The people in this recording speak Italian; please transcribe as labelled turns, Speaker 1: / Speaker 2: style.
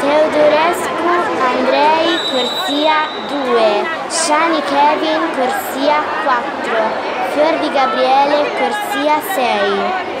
Speaker 1: Teodorescu Andrei Corsia 2, Shani Kevin Corsia 4, Fior di Gabriele Corsia 6.